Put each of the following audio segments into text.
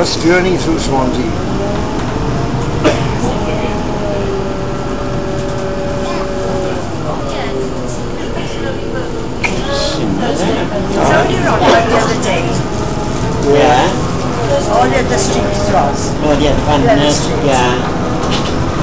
last journey through Swansea. Somebody wrote about the other day, Yeah. all the other streets was. Oh, yeah, the van, Yeah, the streets. yeah.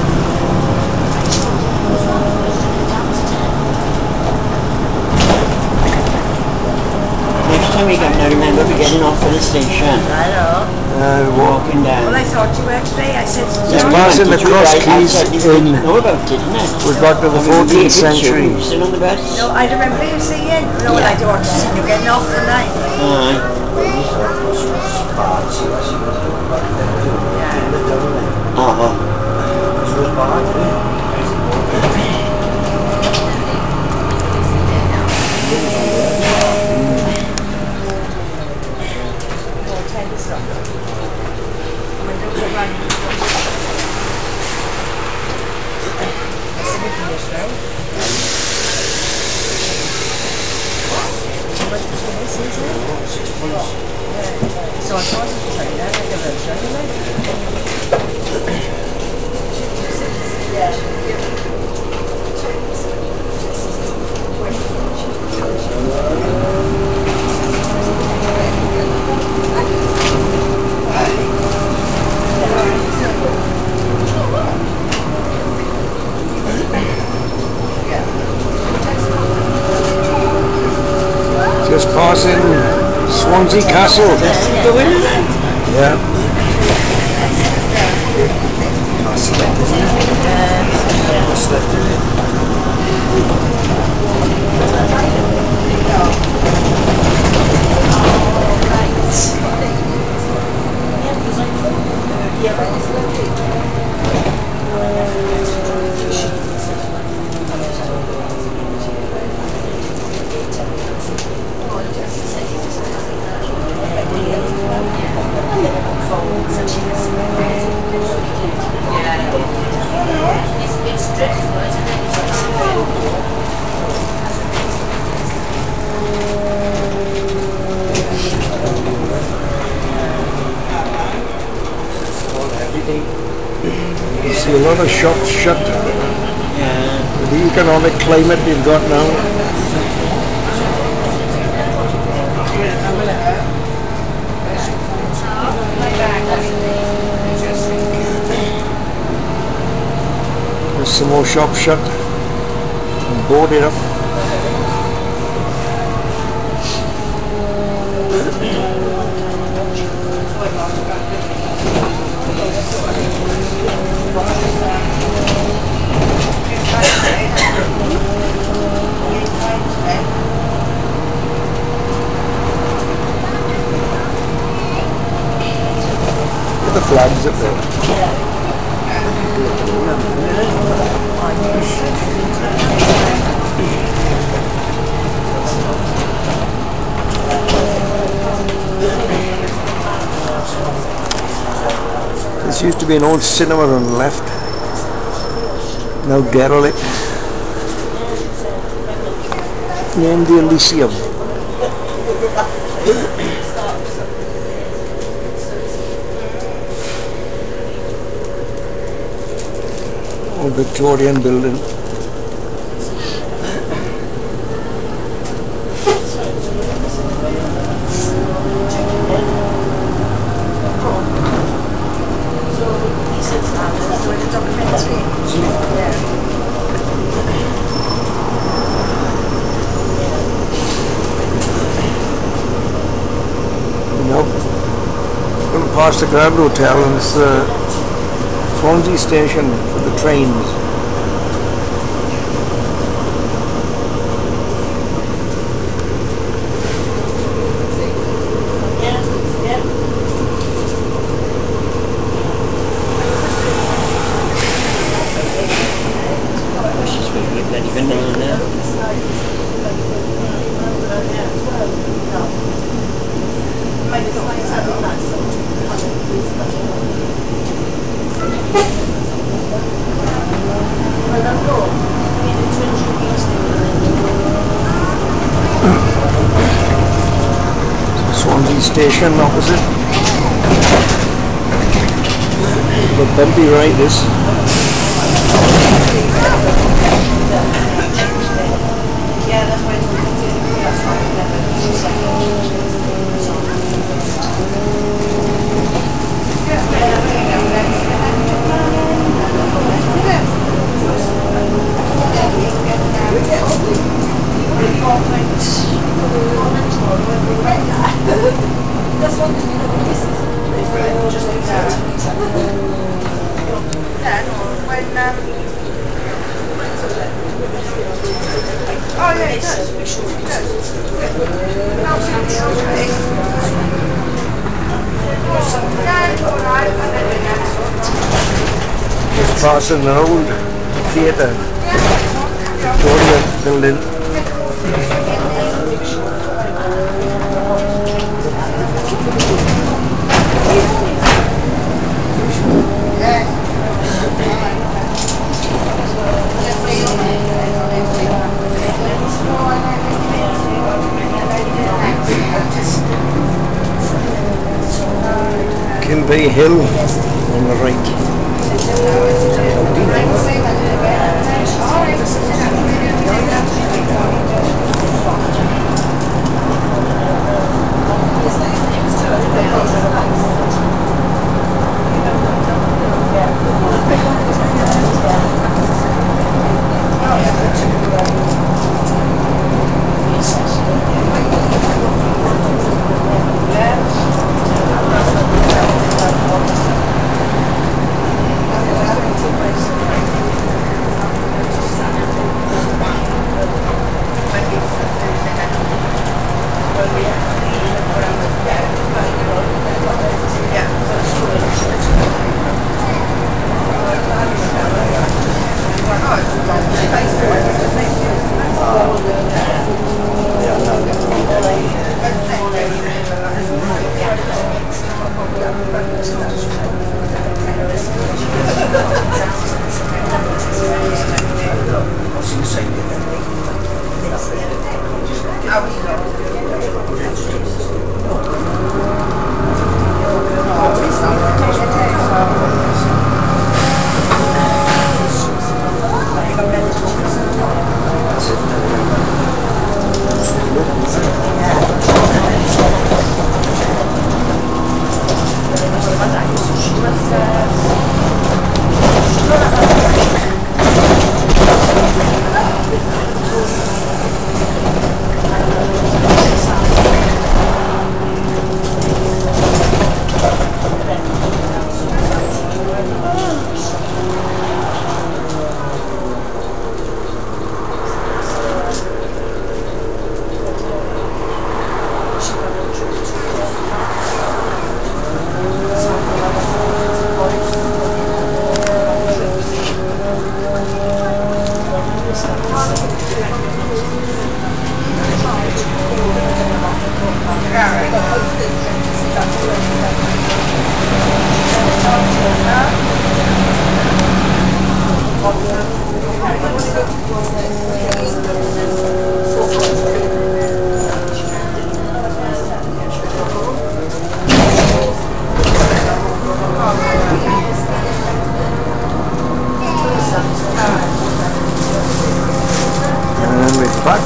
Next time we come now, remember we're getting off at the station. I know. Uh, walk. Walking down. Well, I thought you were x-ray. I said, Just we passing went the cross right keys outside this in. didn't know about it, didn't it? We've got to the I mean, we 14th century. We were Still on the bus? no, I remember you saying, no, well, I don't want to see you getting off the line. Aye. Oh, So I thought it was like that, like a version, like. Just passing Swansea Castle. go in there. Yeah. It's it's dreadful, isn't it? You see a lot of shops shut. Yeah. With the economic climate we've got now. Some more shops shut. And boarded up. Look at the flags up there. This used to be an old cinema on the left. Now derelict. Named the Elysium. Old Victorian building. Past uh, the Grand Hotel and it's the Swansea station for the trains. Ramsey station opposite. The bumpy ride this. Yeah, that's why it's Oh yeah, it does. It does. Yeah, an old theatre, Victoria building. Kilvey Hill on the right.